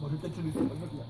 我是在这里找了个点